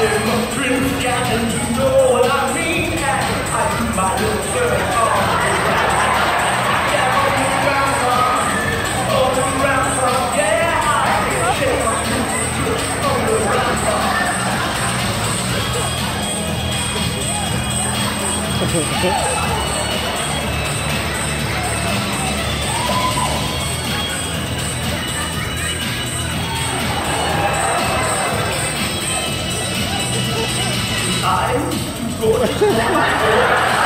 Am a prince cat and you know what I mean. I do my little. Yeah, time. to go